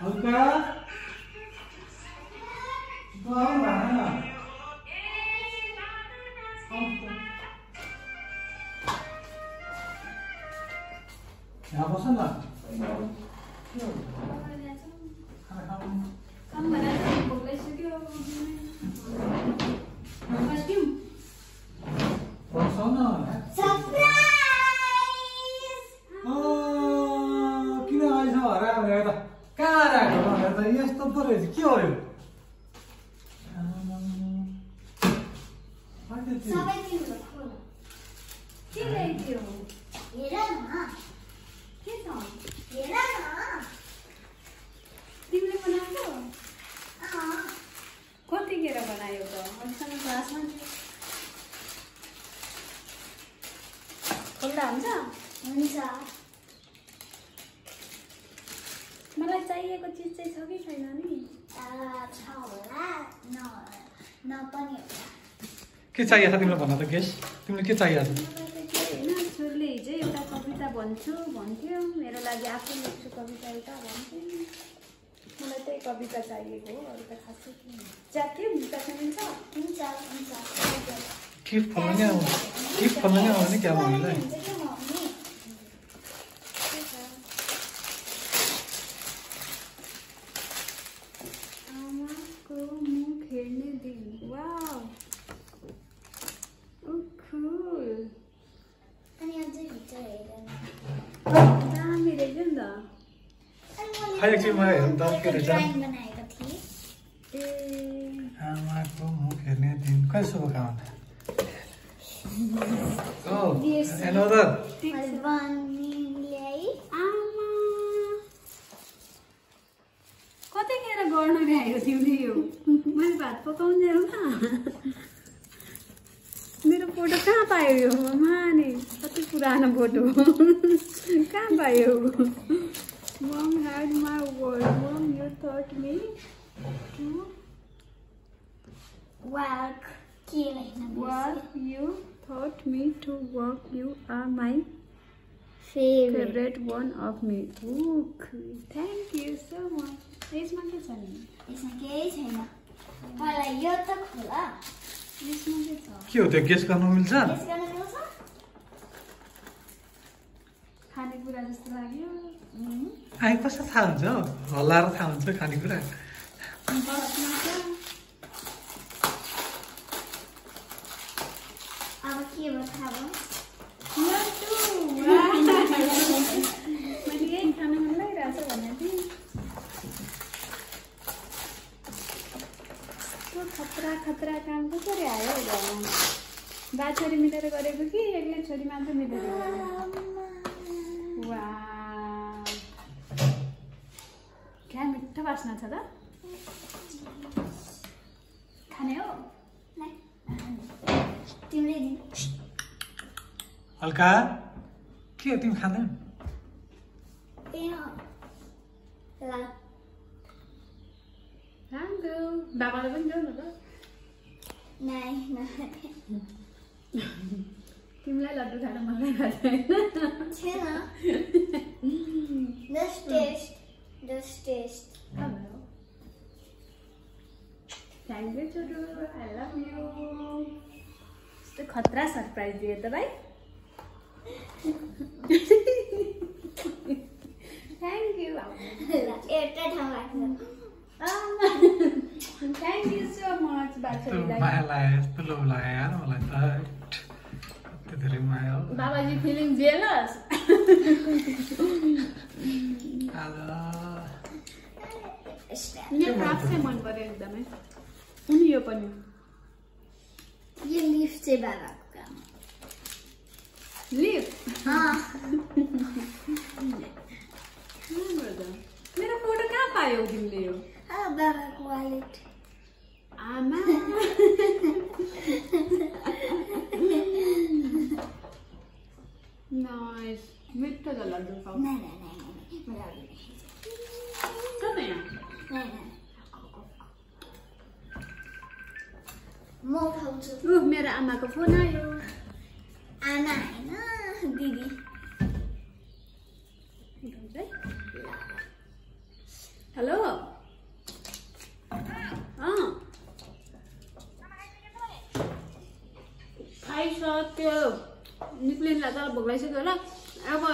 हल्का तँ आऊ भन न आऊ त। यहाँ बस न के न तिमीले बनाएको अँ, कतिखेर बनायो त अहिलेसम्म क्लासमा खोल्दा हुन्छ हुन्छ मलाई चाहिएको चिज चाहिँ छ कि छैन नि? आ, छ होला। न न पनि होला। के चाहिएको छ तिमीलाई भन त गेस तिमीलाई के चाहिएको छ? के होइन हिजो एउटा कविता भन्छु भन्थ्यो। मेरो लागि आफै लेख्छु कविता एउटा भन्थ्यो नि। मलाई त्यही कविता चाहिएको हो अरू त खासै के के हुन्छ मिल्छ हुन्छ हुन्छ। गिफ्ट खोल्न नै आउनु। क्या मम्मीलाई न दामी रहेछ नि। त अनि मैले खै एकछिन मलाई हेर्नु त के रहेछ ड्राइङ बनाएको थिएँ ए आमाको मुख हेर्ने दिन कहिले शुभकामना। ओ एनोदर ठिक मैले छ बनिले है आमा। कतिखेर गर्नु भ्याएको तिमीले यो मैले भात पकाउनु जाउँ न मेरो फोटो कहाँ पायो यो? माने कति पुरानो फोटो कहाँ पायो? Mum head my word mum you थर्ट me to work के work you थर्ट me to work you are my favourite one of me book thank you so much यसमा के छ नि यसमा केही छैन मलाई यो त खोला के हो त्यो गेस गर्नु मिल्छ। आइ कस्तो थाहा हुन्छ हल्लाएर थाहा हुन्छ खानेकुरा। अब के भयो थाहा भयो लड्डु वाह! मैले यही खान मन लागिरहेको छ भनेको थिएँ त्यो खतरा काम कसरी आयो घरमा बा छोरी मिलेर गरेको कि एक्लै छोरी मात्रै मिलेर वाह! क्या मिठो बास्ना छ त खाने हो हल्का के हो तिमी खाँदैन ए अँ। ल राम्रो बाबालाई पनि जाऊ न त तिमीलाई लड्डु खान मन लागिरहेको छैन छैन just test just test thank you छोटो आई लभ यु यस्तो खतरा सरप्राइज दियो त भाइ थ्याङ्क यू एउटा ठाउँ राख्नु थ्याङ्क यू सो मच यस्तो बाछोरीलाई माया लाग्यो यस्तो लोभ लाग्यो यार मलाई त कति धेरै माया हो बाबाजी फिलिङ जेलस मन एकदमै अनि यो पनि यो लिफ चाहिँ बाबाको काम लिप अँ, कहाँबाट त? मेरो फोटो कहाँ पायौ तिमीले यो बाबाको वालेट आमा नाइस मिठो छ लड्डु खाऊ म खाउँछु मेरो आमाको फोन आयो खाइसक्यो निक्लिनलाई तर भोक लागिसक्यो होला अब?